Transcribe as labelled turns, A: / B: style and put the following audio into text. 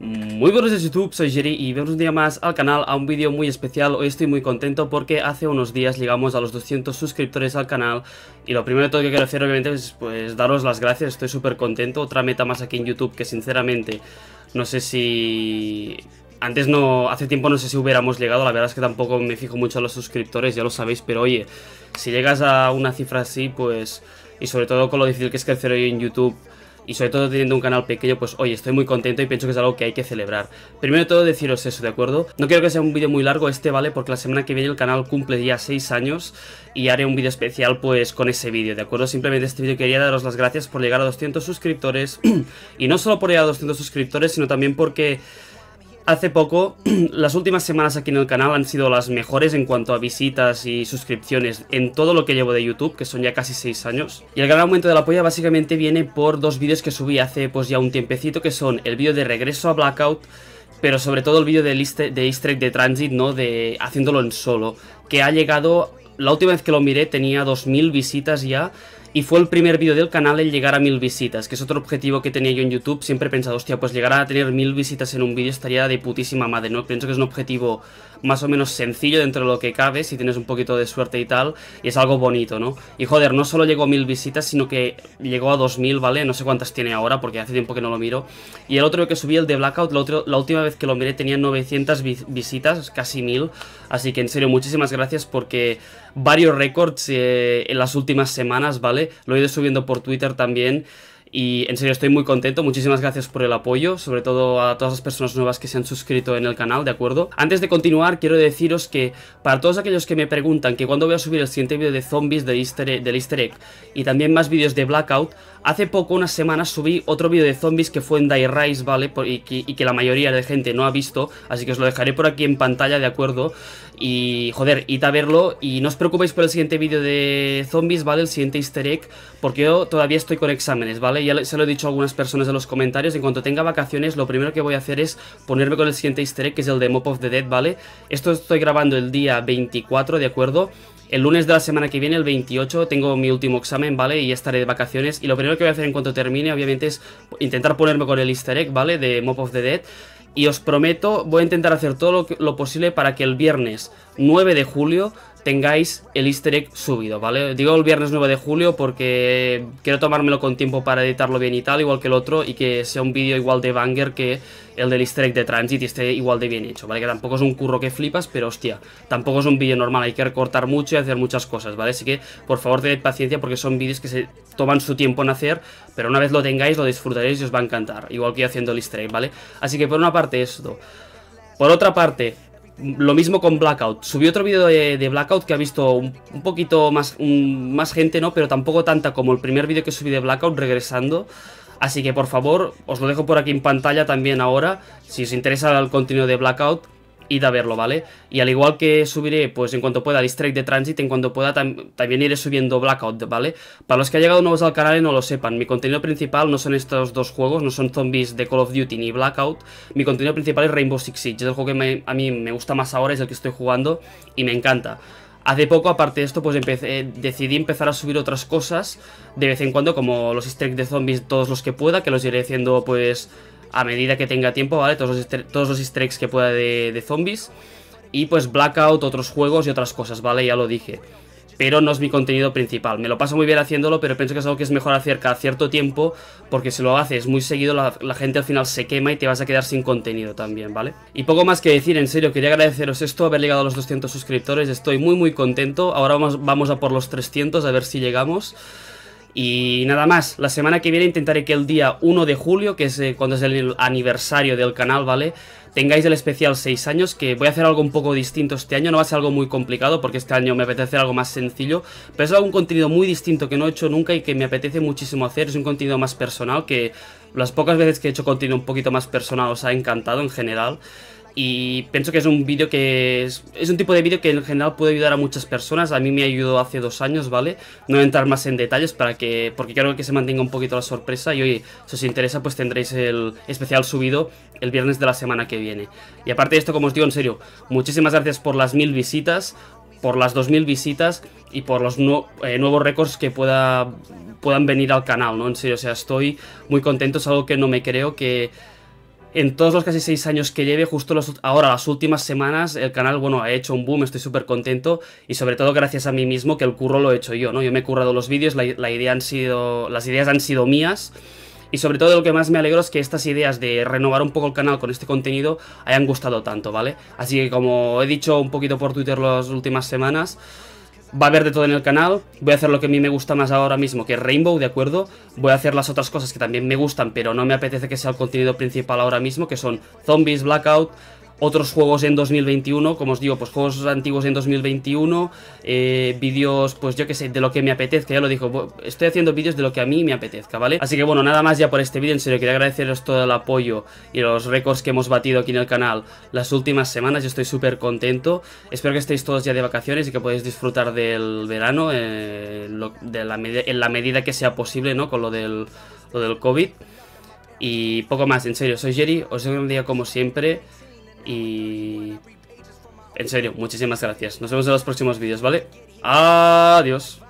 A: Muy buenos días YouTube, soy Jerry y vemos un día más al canal a un vídeo muy especial. Hoy estoy muy contento porque hace unos días llegamos a los 200 suscriptores al canal Y lo primero de todo que quiero hacer obviamente es pues daros las gracias, estoy súper contento. Otra meta más aquí en YouTube que sinceramente no sé si... Antes no, hace tiempo no sé si hubiéramos llegado, la verdad es que tampoco me fijo mucho a los suscriptores, ya lo sabéis Pero oye, si llegas a una cifra así pues... Y sobre todo con lo difícil que es crecer hoy en YouTube y sobre todo teniendo un canal pequeño, pues oye, estoy muy contento y pienso que es algo que hay que celebrar. Primero de todo deciros eso, ¿de acuerdo? No quiero que sea un vídeo muy largo este, ¿vale? Porque la semana que viene el canal cumple ya 6 años y haré un vídeo especial pues con ese vídeo, ¿de acuerdo? Simplemente este vídeo quería daros las gracias por llegar a 200 suscriptores y no solo por llegar a 200 suscriptores, sino también porque Hace poco, las últimas semanas aquí en el canal han sido las mejores en cuanto a visitas y suscripciones en todo lo que llevo de YouTube, que son ya casi 6 años. Y el gran aumento de la polla básicamente viene por dos vídeos que subí hace pues ya un tiempecito, que son el vídeo de regreso a Blackout, pero sobre todo el vídeo de, de easter egg de Transit, ¿no? De haciéndolo en solo, que ha llegado... La última vez que lo miré tenía 2000 visitas ya y fue el primer vídeo del canal en llegar a mil visitas, que es otro objetivo que tenía yo en YouTube. Siempre he pensado, hostia, pues llegar a tener mil visitas en un vídeo estaría de putísima madre, ¿no? Pienso que es un objetivo más o menos sencillo dentro de lo que cabe, si tienes un poquito de suerte y tal, y es algo bonito, ¿no? Y joder, no solo llegó a mil visitas, sino que llegó a dos mil, ¿vale? No sé cuántas tiene ahora, porque hace tiempo que no lo miro. Y el otro que subí, el de Blackout, la, última vez que lo miré tenía 900 visitas, casi mil. Así que en serio, muchísimas gracias porque varios récords eh, en las últimas semanas, ¿vale? Lo he ido subiendo por Twitter también. Y en serio estoy muy contento, muchísimas gracias por el apoyo, sobre todo a todas las personas nuevas que se han suscrito en el canal, ¿de acuerdo? Antes de continuar, quiero deciros que para todos aquellos que me preguntan que cuando voy a subir el siguiente vídeo de zombies del easter, easter egg y también más vídeos de Blackout, hace poco, unas semanas, subí otro vídeo de zombies que fue en Die Rise, ¿vale? Y que la mayoría de gente no ha visto, así que os lo dejaré por aquí en pantalla, ¿de acuerdo? Y joder, id a verlo y no os preocupéis por el siguiente vídeo de zombies, ¿vale? El siguiente easter egg, porque yo todavía estoy con exámenes, ¿vale? Ya se lo he dicho a algunas personas en los comentarios, en cuanto tenga vacaciones lo primero que voy a hacer es ponerme con el siguiente easter egg, que es el de Mop of the Dead, ¿vale? Esto estoy grabando el día 24, ¿de acuerdo? El lunes de la semana que viene, el 28, tengo mi último examen, ¿vale? Y estaré de vacaciones. Y lo primero que voy a hacer en cuanto termine, obviamente, es intentar ponerme con el easter egg, ¿vale? De Mop of the Dead. Y os prometo, voy a intentar hacer todo lo, posible para que el viernes 9 de julio tengáis el easter egg subido, ¿vale? Digo el viernes 9 de julio porque quiero tomármelo con tiempo para editarlo bien y tal, igual que el otro, y que sea un vídeo igual de banger que el del easter egg de Transit y esté igual de bien hecho, ¿vale? Que tampoco es un curro que flipas, pero hostia, tampoco es un vídeo normal, hay que recortar mucho y hacer muchas cosas, ¿vale? Así que, por favor, tened paciencia porque son vídeos que se toman su tiempo en hacer, pero una vez lo tengáis, lo disfrutaréis y os va a encantar, igual que haciendo el easter egg, ¿vale? Así que por una parte esto. Por otra parte, lo mismo con Blackout. Subí otro vídeo de, Blackout que ha visto un, poquito más, más gente, ¿no? Pero tampoco tanta como el primer vídeo que subí de Blackout regresando. Así que por favor, os lo dejo por aquí en pantalla también ahora. Si os interesa el contenido de Blackout, id a verlo, ¿vale? Y al igual que subiré, pues en cuanto pueda, District de Transit, en cuanto pueda también iré subiendo Blackout, ¿vale? Para los que han llegado nuevos al canal y no lo sepan, mi contenido principal no son estos dos juegos, no son zombies de Call of Duty ni Blackout, mi contenido principal es Rainbow Six Siege, es el juego que a mí me gusta más ahora, es el que estoy jugando y me encanta. Hace poco, aparte de esto, pues empecé, decidí empezar a subir otras cosas de vez en cuando, como los easter de zombies, todos los que pueda, que los iré haciendo pues a medida que tenga tiempo, ¿vale? Todos los, todos los easter eggs que pueda de, de zombies. Y pues Blackout, otros juegos y otras cosas, ¿vale? Ya lo dije pero no es mi contenido principal. Me lo paso muy bien haciéndolo, pero pienso que es algo que es mejor hacer cada cierto tiempo, porque si lo haces muy seguido, la, la, gente al final se quema y te vas a quedar sin contenido también, ¿vale? Y poco más que decir, en serio, quería agradeceros esto, haber llegado a los 200 suscriptores, estoy muy muy contento, ahora vamos, vamos a por los 300, a ver si llegamos. Y nada más, la semana que viene intentaré que el día 1 de julio, que es eh, cuando es el aniversario del canal, ¿vale? Tengáis el especial 6 años, que voy a hacer algo un poco distinto este año, no va a ser algo muy complicado porque este año me apetece hacer algo más sencillo, pero es algo un contenido muy distinto que no he hecho nunca y que me apetece muchísimo hacer, es un contenido más personal que las pocas veces que he hecho contenido un poquito más personal os ha encantado en general. Y pienso que es un vídeo que es, un tipo de vídeo que en general puede ayudar a muchas personas. A mí me ayudó hace dos años, ¿vale? No entrar más en detalles para que, porque quiero que se mantenga un poquito la sorpresa. Y oye, si os interesa, pues tendréis el especial subido el viernes de la semana que viene. Y aparte de esto, como os digo, en serio, muchísimas gracias por las mil visitas, por las dos mil visitas y por los eh, nuevos récords que pueda, puedan venir al canal, ¿no? En serio, o sea, estoy muy contento, es algo que no me creo que en todos los casi seis años que lleve, justo ahora, las últimas semanas, el canal, bueno, ha hecho un boom, estoy súper contento y sobre todo gracias a mí mismo que el curro lo he hecho yo, ¿no? Yo me he currado los vídeos, la, idea han sido, las ideas han sido mías y sobre todo lo que más me alegro es que estas ideas de renovar un poco el canal con este contenido hayan gustado tanto, ¿vale? Así que como he dicho un poquito por Twitter las últimas semanas, Va a haber de todo en el canal, voy a hacer lo que a mí me gusta más ahora mismo, que es Rainbow, ¿de acuerdo? Voy a hacer las otras cosas que también me gustan, pero no me apetece que sea el contenido principal ahora mismo, que son Zombies, Blackout, otros juegos en 2021, como os digo, pues juegos antiguos en 2021, eh, vídeos, pues yo que sé, de lo que me apetezca, ya lo digo, estoy haciendo vídeos de lo que a mí me apetezca, ¿vale? Así que bueno, nada más ya por este vídeo, en serio, quería agradeceros todo el apoyo y los récords que hemos batido aquí en el canal las últimas semanas, yo estoy súper contento, espero que estéis todos ya de vacaciones y que podáis disfrutar del verano eh, de la en la medida que sea posible, ¿no? Con lo del, lo del COVID. Y poco más, en serio, soy Jerry, os veo un día como siempre. Y... En serio, muchísimas gracias. Nos vemos en los próximos vídeos, ¿vale? Adiós.